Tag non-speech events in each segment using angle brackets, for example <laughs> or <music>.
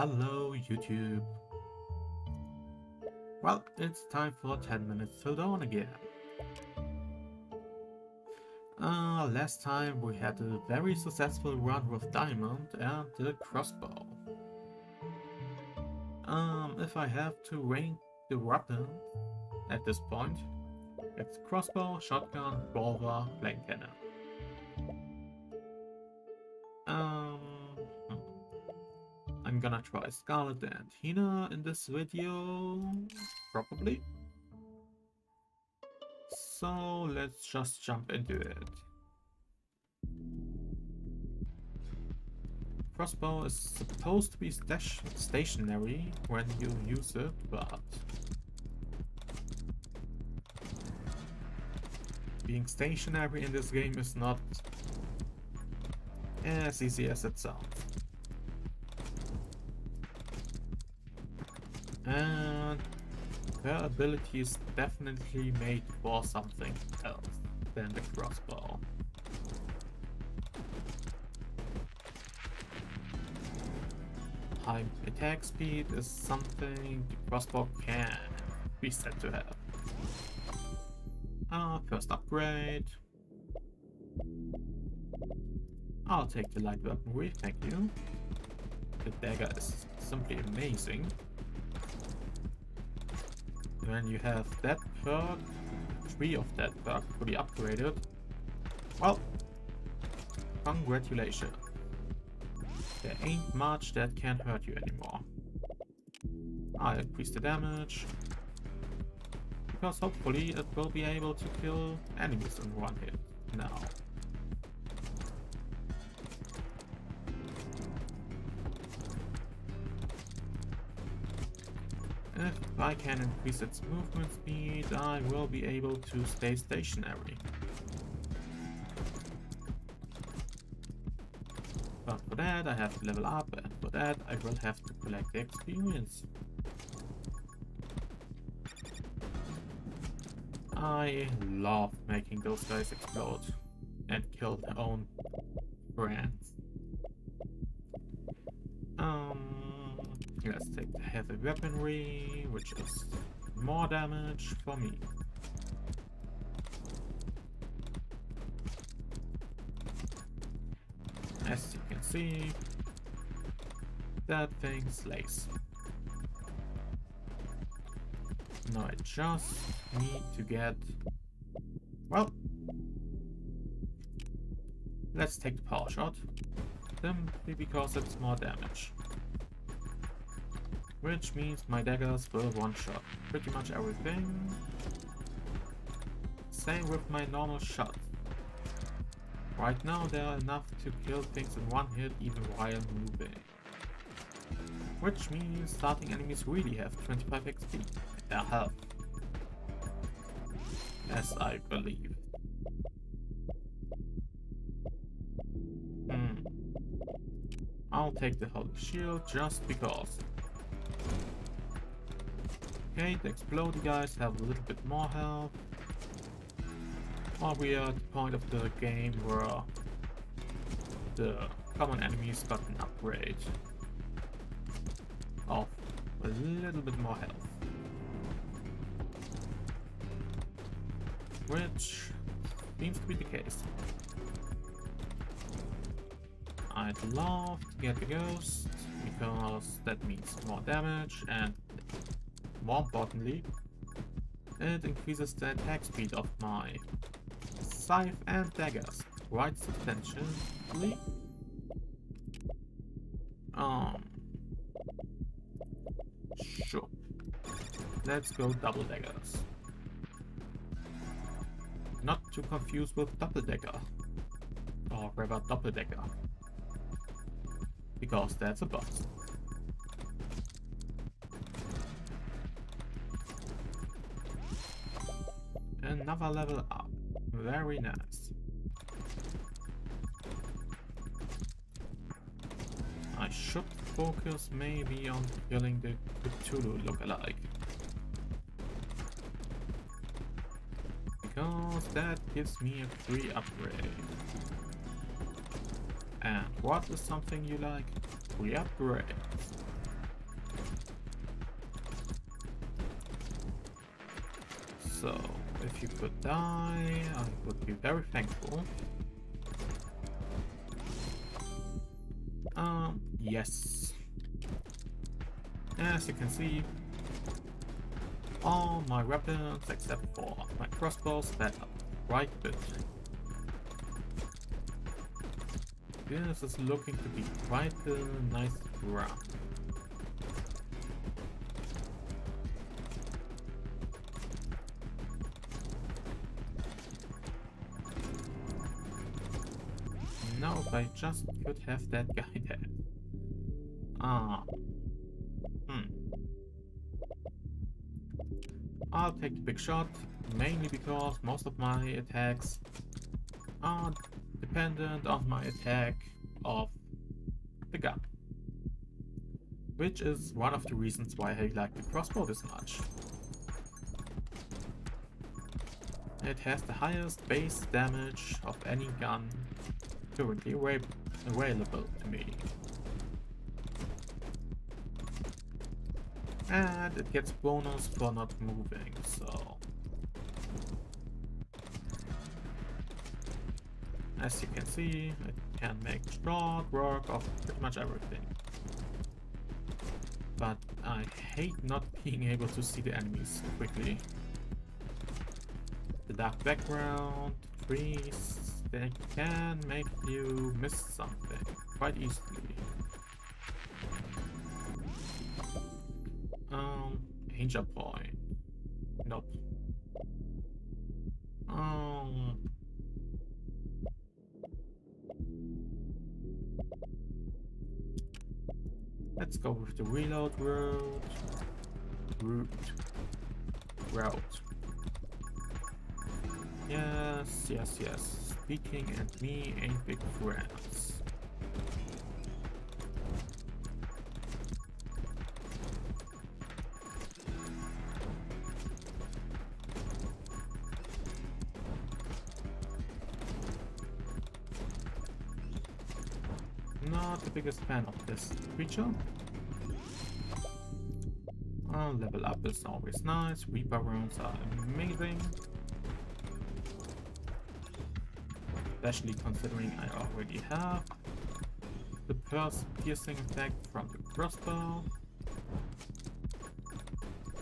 Hello, YouTube. Well, it's time for 10 minutes till dawn again. Uh, last time we had a very successful run with Diamond and the crossbow. Um, if I have to rank the weapon at this point, it's crossbow, shotgun, revolver, blank cannon. I'm gonna try Scarlett and Hina in this video, probably. So let's just jump into it. Crossbow is supposed to be stationary when you use it, but being stationary in this game is not as easy as it sounds. Her ability is definitely made for something else than the crossbow. High attack speed is something the crossbow can be said to have. Ah, uh, first upgrade. I'll take the light weaponry, thank you. The dagger is simply amazing. When you have that perk, three of that perk fully upgraded, well, congratulations. There ain't much that can hurt you anymore. I increase the damage, because hopefully it will be able to kill enemies in one hit now. If I can increase its movement speed, I will be able to stay stationary. But for that I have to level up, and for that I will have to collect the experience. I love making those guys explode and kill their own friends. Heavy weaponry, which is more damage for me. As you can see, that thing slays. Now I just need to get... Well... Let's take the power shot. Simply because it's more damage. Which means my daggers will one-shot pretty much everything. Same with my normal shot. Right now they are enough to kill things in one hit even while moving. Which means starting enemies really have 25 XP in their health. As I believe. Hmm. I'll take the Holy Shield just because. Okay, the explode guys have a little bit more health. While we are at the point of the game where the common enemies got an upgrade of a little bit more health. Which seems to be the case. I'd love to get the ghost because that means more damage and more importantly, it increases the attack speed of my scythe and daggers quite substantially. Um, sure. Let's go double daggers. Not to confuse with double dagger, or rather double dagger, because that's a bust. another level up. Very nice. I should focus maybe on killing the Cthulhu lookalike. Because that gives me a free upgrade. And what is something you like? Free upgrades. So, if you could die, I would be very thankful. Um, yes. As you can see, all my weapons except for my crossbow sped up quite good. This is looking to be quite a nice run. No, I just could have that guy <laughs> there. Ah. Hmm. I'll take the big shot, mainly because most of my attacks are dependent on my attack of the gun. Which is one of the reasons why I like the crossbow this much. It has the highest base damage of any gun currently available to me. And it gets bonus for not moving, so... As you can see, it can make short work of pretty much everything. But I hate not <laughs> being able to see the enemies quickly. The dark background, trees, they can make you miss something quite easily. Um, danger point. Nope. Um. Let's go with the reload route. Route. Route. Yes, yes, yes. Speaking and me ain't big friends. Not the biggest fan of this creature. Uh, level up is always nice, Reaper rounds are amazing. Especially considering I already have the piercing effect from the crossbow.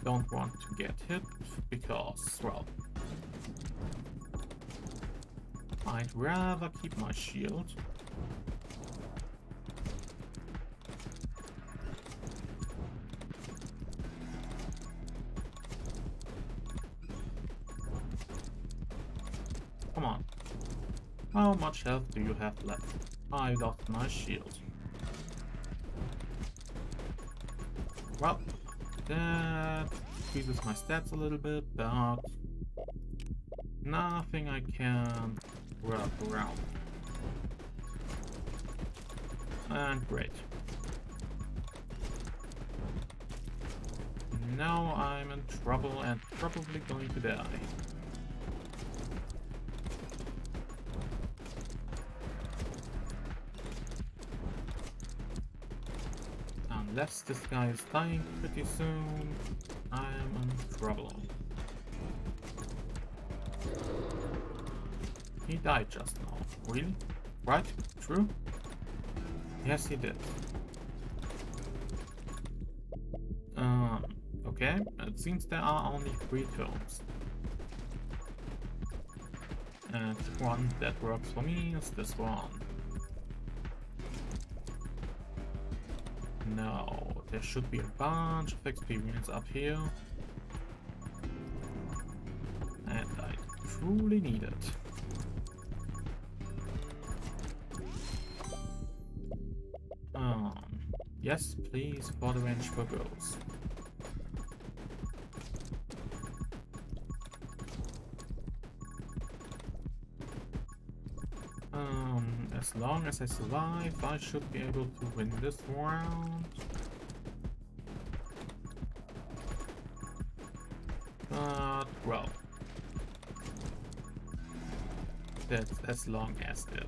Don't want to get hit because, well, I'd rather keep my shield. Much health do you have left? I lost my shield. Well, that increases my stats a little bit, but nothing I can wrap around. And great. Now I'm in trouble and probably going to die. Unless this guy is dying pretty soon, I'm in trouble. He died just now. Really? Right? True? Yes, he did. Um, okay, it seems there are only three films. And one that works for me is this one. No, there should be a bunch of experience up here. And I truly need it. Um, yes, please, for the range for girls. Um, as long as I survive, I should be able to win this round. But, well. That's as long as it.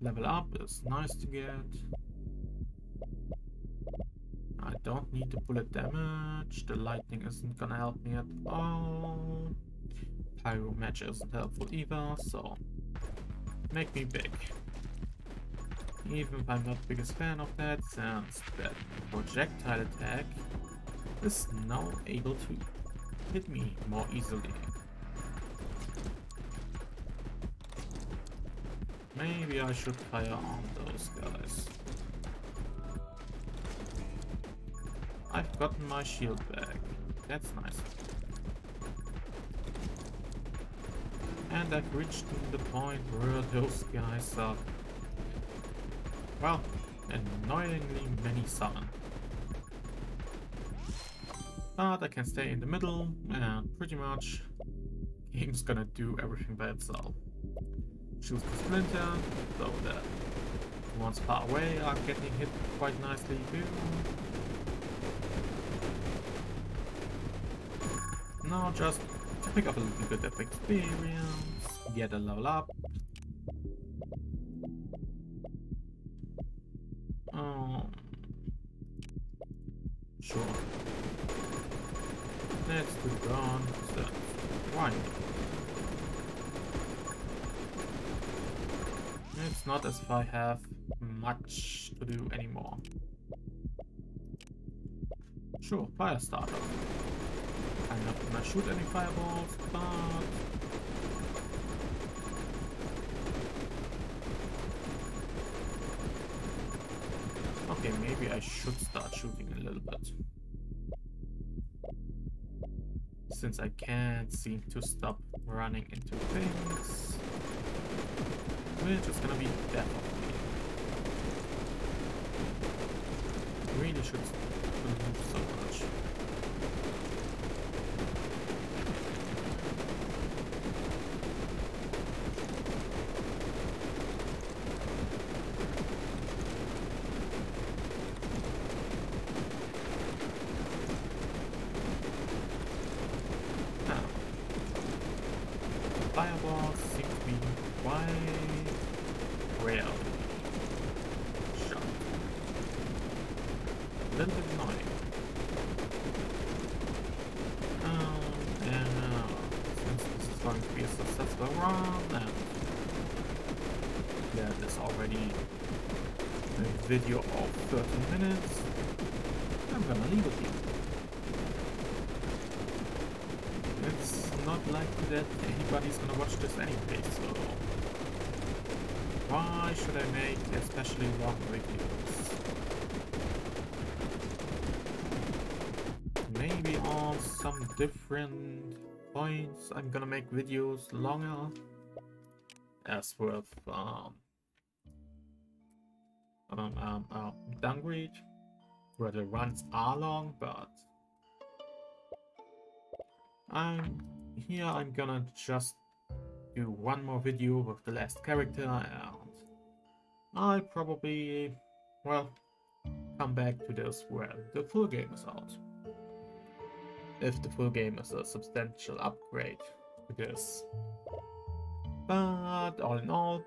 Level up is nice to get. Don't need the bullet damage. The lightning isn't gonna help me at all. Pyro match isn't helpful either, so make me big. Even if I'm not the biggest fan of that, since that projectile attack is now able to hit me more easily. Maybe I should fire on those guys. I've gotten my shield back. That's nice. And I've reached the point where those guys are, well, annoyingly many summon. But I can stay in the middle and pretty much game's gonna do everything by itself. Choose the splinter, though the ones far away are getting hit quite nicely too. Now just pick up a little bit of experience, get a level up. Um, sure. Let's do gone. So, why? It's not as if I have much to do anymore. Sure, fire starter. Not gonna shoot any fireballs, but... Okay, maybe I should start shooting a little bit. Since I can't seem to stop running into things. Which is gonna be death of me. Really should move so much. fireballs seem to be quite rare. Shot. Little bit. Um, and uh, since this is going to be a successful run, and there's already a video of 13 minutes, I'm gonna leave it here. It's not likely that anybody's gonna watch this anyway, so... Why should I make especially long videos? Maybe on some different points I'm gonna make videos longer. As with, um... Um, um, um, downgrade, where the runs are long, but I'm here I'm gonna just do one more video with the last character and I probably, well, come back to this when the full game is out. If the full game is a substantial upgrade to this. But all in all,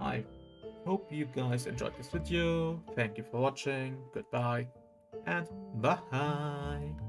I hope you guys enjoyed this video. Thank you for watching, goodbye, and bye!